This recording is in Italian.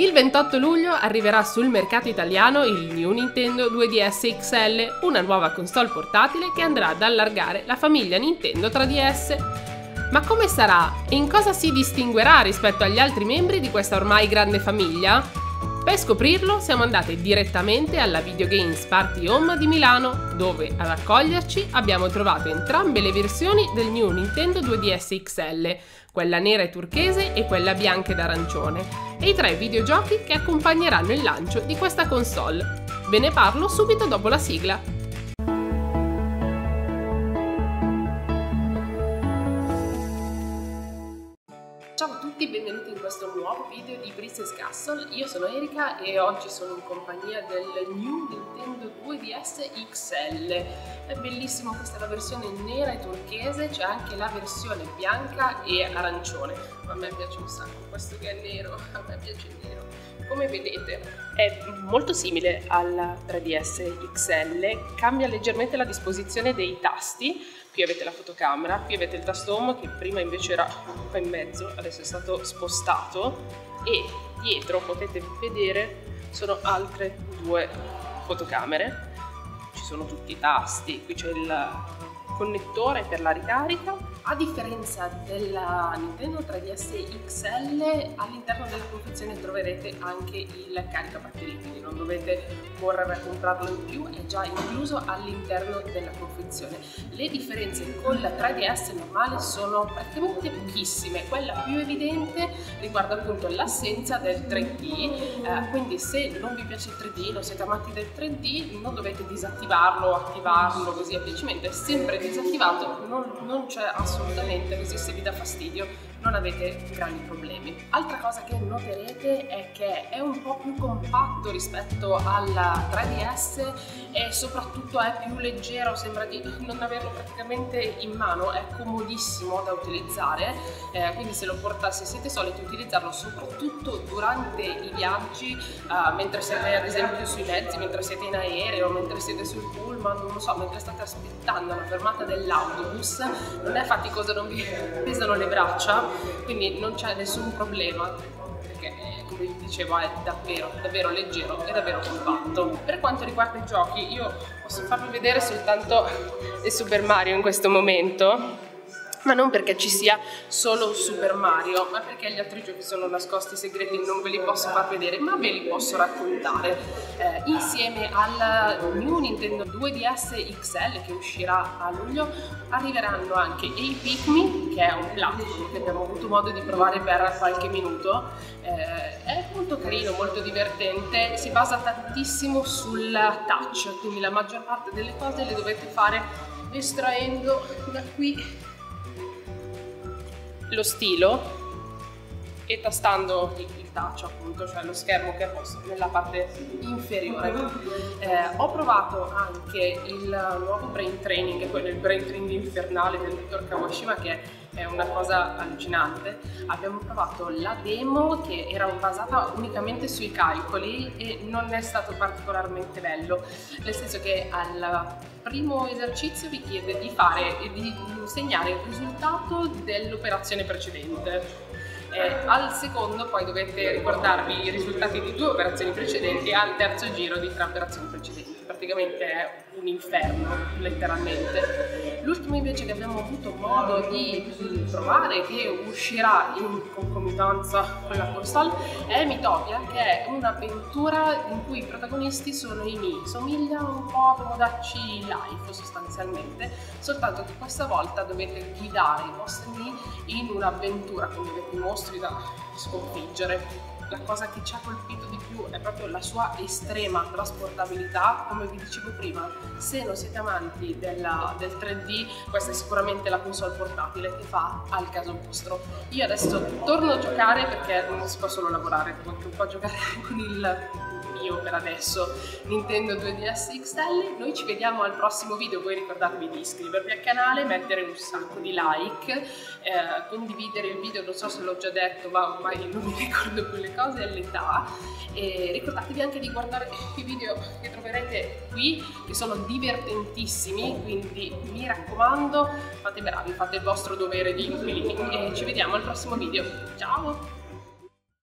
Il 28 luglio arriverà sul mercato italiano il New Nintendo 2DS XL, una nuova console portatile che andrà ad allargare la famiglia Nintendo 3DS. Ma come sarà e in cosa si distinguerà rispetto agli altri membri di questa ormai grande famiglia? Per scoprirlo siamo andati direttamente alla Videogames Party Home di Milano, dove ad accoglierci abbiamo trovato entrambe le versioni del New Nintendo 2DS XL, quella nera e turchese e quella bianca ed arancione, e i tre videogiochi che accompagneranno il lancio di questa console. Ve ne parlo subito dopo la sigla. Tutti, benvenuti in questo nuovo video di Princess Castle. Io sono Erika e oggi sono in compagnia del New Nintendo 2DS XL. È bellissimo, questa è la versione nera e turchese, c'è anche la versione bianca e arancione. A me piace un sacco questo che è nero, a me piace il nero. Come vedete è molto simile alla 3DS XL, cambia leggermente la disposizione dei tasti, qui avete la fotocamera, qui avete il tasto home che prima invece era qua in mezzo, adesso è stato spostato. E dietro potete vedere sono altre due fotocamere, ci sono tutti i tasti, qui c'è il connettore per la ricarica. A differenza della Nintendo 3DS XL, all'interno della confezione troverete anche il caricabatterie, quindi non dovete correre a comprarlo in più, è già incluso all'interno della confezione. Le differenze con la 3DS normale sono praticamente pochissime, quella più evidente riguarda appunto l'assenza del 3D, eh, quindi se non vi piace il 3D, non siete amanti del 3D, non dovete disattivarlo, attivarlo così piacimento, è sempre disattivato disattivato non, non c'è assolutamente vi dà fastidio non avete grandi problemi. Altra cosa che noterete è che è un po' più compatto rispetto alla 3DS e soprattutto è più leggero, sembra di non averlo praticamente in mano, è comodissimo da utilizzare, eh, quindi se lo portate, se siete soliti utilizzarlo soprattutto durante i viaggi, eh, mentre siete ad esempio sui mezzi, mentre siete in aereo, mentre siete sul pullman, non lo so, mentre state aspettando la fermata dell'autobus, non è faticoso, non vi pesano le braccia, quindi non c'è nessun problema perché come vi dicevo è davvero, davvero leggero e davvero compatto. Per quanto riguarda i giochi, io posso farvi vedere soltanto il Super Mario in questo momento ma non perché ci sia solo Super Mario, ma perché gli altri giochi sono nascosti segreti e non ve li posso far vedere, ma ve li posso raccontare. Eh, insieme al New Nintendo 2DS XL che uscirà a luglio arriveranno anche i Pikmin, che è un platform che abbiamo avuto modo di provare per qualche minuto. Eh, è molto carino, molto divertente, si basa tantissimo sul touch, quindi la maggior parte delle cose le dovete fare estraendo da qui lo stilo e tastando il touch appunto, cioè lo schermo che è posto nella parte inferiore. Eh, ho provato anche il nuovo brain training, quello il brain training infernale del dottor Kawashima che è una cosa allucinante. Abbiamo provato la demo che era basata unicamente sui calcoli e non è stato particolarmente bello, nel senso che al primo esercizio vi chiede di fare e di segnare il risultato dell'operazione precedente eh, al secondo poi dovete ricordarvi i risultati di due operazioni precedenti e al terzo giro di tre operazioni precedenti. Praticamente è un inferno, letteralmente. L'ultimo invece che abbiamo avuto modo di provare, che uscirà in concomitanza con la console, è Mitopia, che è un'avventura in cui i protagonisti sono i Mi. Somiglia un po' a Tomodachi Life sostanzialmente, soltanto che questa volta dovete guidare i vostri Mi in un'avventura, quindi avete i mostri da sconfiggere la cosa che ci ha colpito di più è proprio la sua estrema trasportabilità, come vi dicevo prima, se non siete amanti della, del 3D, questa è sicuramente la console portatile che fa al caso vostro. Io adesso torno a giocare perché non si può solo lavorare, anche un po' giocare con il mio per adesso Nintendo 2DS XL. Noi ci vediamo al prossimo video, voi ricordatevi di iscrivervi al canale, mettere un sacco di like, eh, condividere il video, non so se l'ho già detto, ma ormai non mi ricordo più le cose, è l'età. E ricordatevi anche di guardare i video che troverete qui, che sono divertentissimi, quindi mi raccomando, fate bravi, fate il vostro dovere di inquilini e ci vediamo al prossimo video. Ciao!